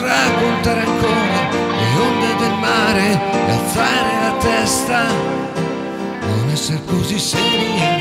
tracontare ancora le onde del mare e alzare la testa, non essere così seria.